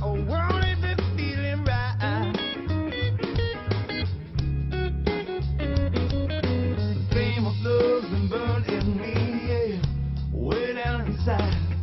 my old world ain't feeling right. Flame of love's been burning me, yeah, way down inside.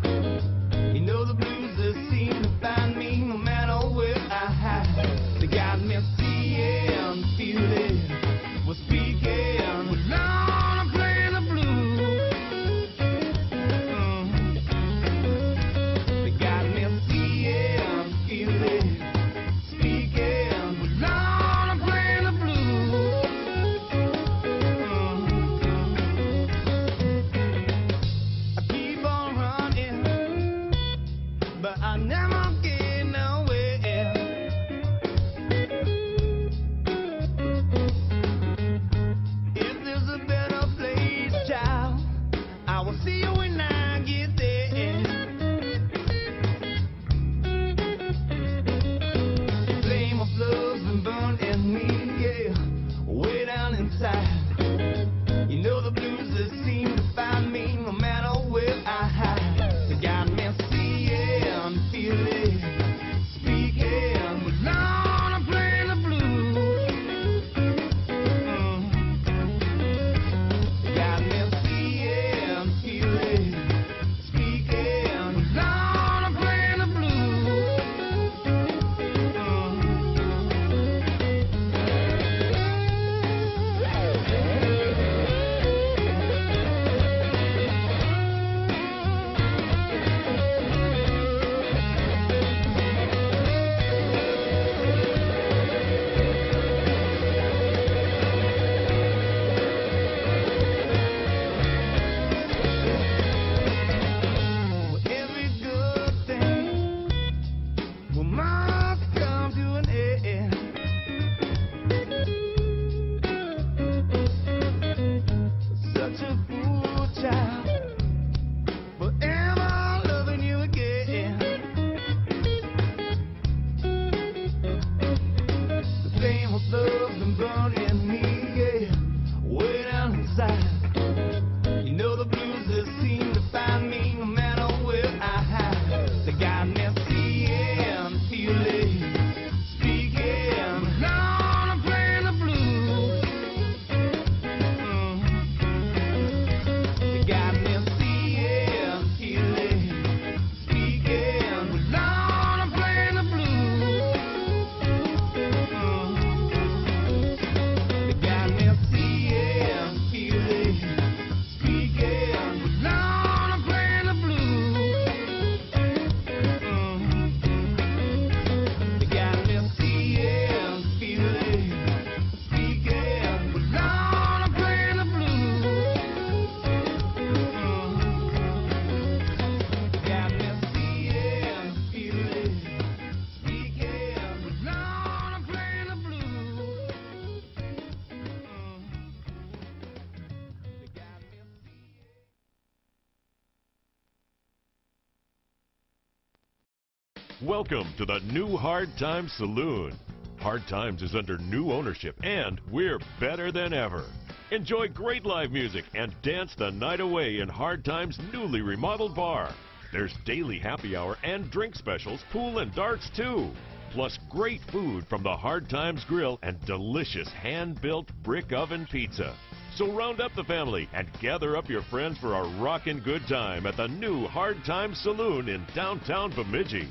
Welcome to the new Hard Times Saloon. Hard Times is under new ownership and we're better than ever. Enjoy great live music and dance the night away in Hard Times' newly remodeled bar. There's daily happy hour and drink specials, pool and darts too. Plus great food from the Hard Times Grill and delicious hand-built brick oven pizza. So round up the family and gather up your friends for a rockin' good time at the new Hard Times Saloon in downtown Bemidji.